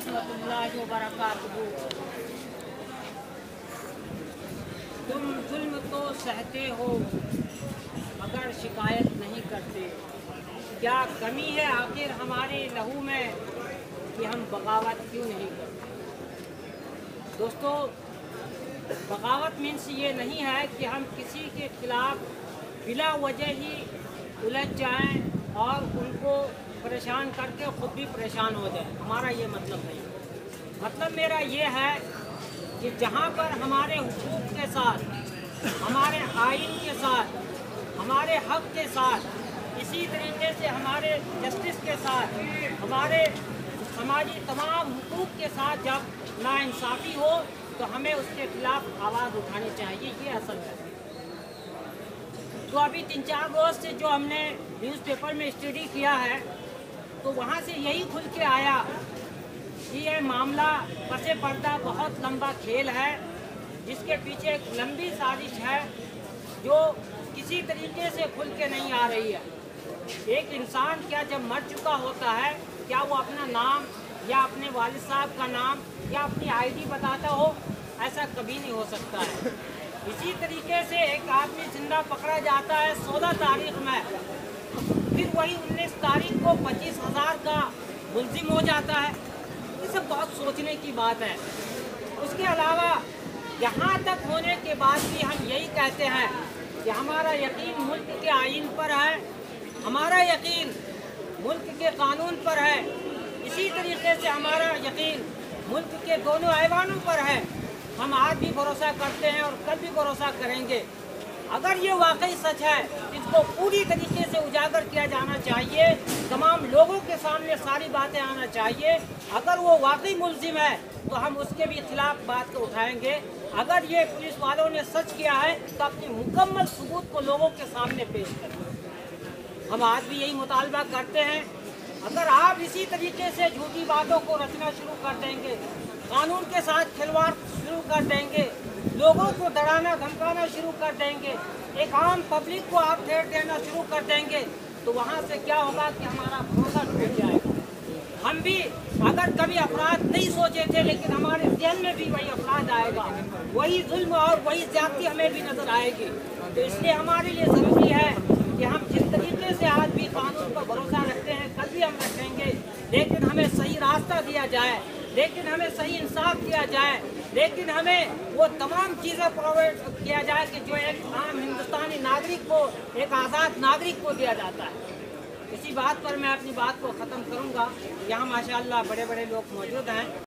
ورحمۃ اللہ تم ظلم تو سہتے ہو مگر شکایت نہیں کرتے کیا کمی ہے آخر ہمارے لہو میں کہ ہم بغاوت کیوں نہیں کرتے دوستو بغاوت مینس یہ نہیں ہے کہ ہم کسی کے خلاف بلا وجہ ہی الجھ جائیں اور ان کو پریشان کر کے خود بھی پریشان ہو جائے۔ ہمارا یہ مطلب نہیں۔ مطلب میرا یہ ہے کہ جہاں پر ہمارے حقوق کے ساتھ، ہمارے آئین کے ساتھ، ہمارے حق کے ساتھ، اسی طریقے سے ہمارے جسٹس کے ساتھ، ہمارے سماجی تمام حقوق کے ساتھ جب ناانصافی ہو، تو ہمیں اس کے خلاف آواز اٹھانی چاہیے۔ یہ اصل ہے۔ تو ابھی تین چار روز سے جو ہم نے نیوز پیپر میں اسٹڈی کیا ہے، تو وہاں سے یہی کھل کے آیا کہ یہ معاملہ پسے پردہ بہت لمبا کھیل ہے، جس کے پیچھے ایک لمبی سازش ہے جو کسی طریقے سے کھل کے نہیں آ رہی ہے۔ ایک انسان کیا جب مر چکا ہوتا ہے، کیا وہ اپنا نام یا اپنے والد صاحب کا نام یا اپنی آئی ڈی بتاتا ہو؟ ایسا کبھی نہیں ہو سکتا ہے۔ اسی طریقے سے ایک آدمی زندہ پکڑا جاتا ہے سولہ تاریخ میں۔ وہی انیس تاریخ کو پچیس ہزار کا ملزم ہو جاتا ہے۔ یہ سب بہت سوچنے کی بات ہے۔ اس کے علاوہ یہاں تک ہونے کے بعد بھی ہم یہی کہتے ہیں کہ ہمارا یقین ملک کے آئین پر ہے۔ ہمارا یقین ملک کے قانون پر ہے۔ اسی طریقے سے ہمارا یقین ملک کے دونوں ایوانوں پر ہے۔ ہم آج بھی بھروسہ کرتے ہیں اور کل بھی بھروسہ کریں گے۔ اگر یہ واقعی سچ ہے، اس کو پوری طریقے سے اجاگر کیا جانا چاہیے، تمام لوگوں کے سامنے ساری باتیں آنا چاہیے۔ اگر وہ واقعی ملزم ہے، تو ہم اس کے بھی خلاف بات کو اٹھائیں گے۔ اگر یہ پولیس والوں نے سچ کیا ہے، تو اپنی مکمل ثبوت کو لوگوں کے سامنے پیش کریں۔ ہم آج بھی یہی مطالبہ کرتے ہیں۔ اگر آپ اسی طریقے سے جھوٹی باتوں کو رچنا شروع کر دیں گے، قانون کے ساتھ کھلوار شروع کر دیں گے لوگوں کو دڑانا، دھمکانا شروع کر دیں گے۔ ایک عام پبلک کو آپ ٹھیک دینا شروع کر دیں گے۔ تو وہاں سے کیا ہوگا کہ ہمارا بھروسہ ٹوٹ جائے۔ گا ہم بھی اگر کبھی افراد نہیں سوچے تھے، لیکن ہمارے ذہن میں بھی وہی افراد آئے گا۔ وہی ظلم اور وہی زیادتی ہمیں بھی نظر آئے گی۔ تو اس لیے ہمارے لیے ضروری ہے کہ ہم جس طریقے سے آج بھی قانون پر بھروسہ رکھتے ہیں، کل بھی ہم رکھیں گے۔ لیکن ہمیں صحیح راستہ دیا جائے۔ لیکن ہمیں صحیح انصاف کیا جائے، لیکن ہمیں وہ تمام چیزیں پرووائڈ کیا جائے کہ جو ایک عام ہندوستانی ناگرک کو، ایک آزاد ناگرک کو دیا جاتا ہے۔ اسی بات پر میں اپنی بات کو ختم کروں گا۔ یہاں ماشاءاللہ بڑے بڑے لوگ موجود ہیں۔